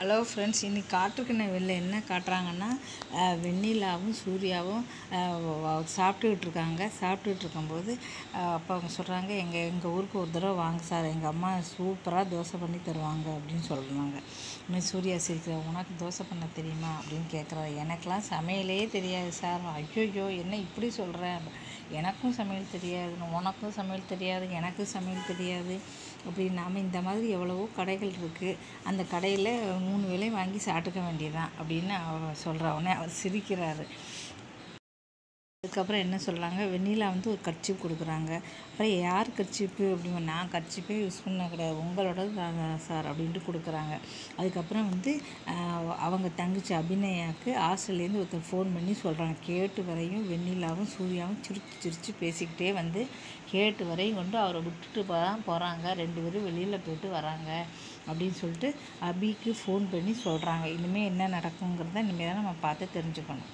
Hello friends இன்னைக்கு காட்டுக்கின வெளில என்ன காட்டுறாங்கன்னா வெண்ணிலாவும் சூர்யாவும் சாப்பிட்டுக்கிட்டு இருக்காங்க சாப்பிட்டுக்கிட்டு இருக்கும்போது அப்போ அவங்க சொல்கிறாங்க எங்கள் எங்கள் ஊருக்கு ஒரு தடவை வாங்க சார். எங்கள் அம்மா சூப்பராக தோசை பண்ணி தருவாங்க அப்படின்னு சொல்கிறாங்க இன்னும் சூர்யா சிரிக்கிற உனக்கு தோசை பண்ண தெரியுமா? அப்படின்னு கேட்குறாரு எனக்கெலாம் சமையலே தெரியாது சார். ஐயோ என்ன இப்படி சொல்கிறேன் எனக்கும் சமையல் தெரியாது உனக்கும் சமையல் தெரியாது எனக்கும் சமையல் தெரியாது. அப்படி நாம் இந்த மாதிரி எவ்வளவோ கடைகள் இருக்குது அந்த கடையில் மூணு வேலையும் வாங்கி சாப்பிட்டுக்க வேண்டியதுதான் அப்படின்னு அவர் சொல்கிற உடனே. அவர் சிரிக்கிறாரு. அதுக்கப்புறம் என்ன சொல்கிறாங்க வெண்ணிலா வந்து ஒரு கர்ச்சிப் கொடுக்குறாங்க. அப்புறம் யார் கர்ச்சிப்பு அப்படிங்க நான் கர்ச்சிப்பே யூஸ் பண்ண கிடையாது. உங்களோடது சார் அப்படின்ட்டு கொடுக்குறாங்க. அதுக்கப்புறம் வந்து அவங்க தங்கச்சி அபிநயாவுக்கு ஹாஸ்டல்லேருந்து ஒருத்தர் ஃபோன் பண்ணி சொல்கிறாங்க கேட்டு வரையும் வெண்ணிலாவும் சூர்யாவும் சிரிச்சு சிரித்து பேசிக்கிட்டே வந்து கேட்டு வரையும் கொண்டு அவரை விட்டுட்டு தான் போகிறாங்க ரெண்டு பேரும் வெளியில் போயிட்டு வராங்க அப்படின்னு சொல்லிட்டு அபிக்கு ஃபோன் பண்ணி சொல்கிறாங்க இனிமேல் என்ன நடக்குங்கிறத இனிமேல் தான் நம்ம பார்த்து தெரிஞ்சுக்கணும்.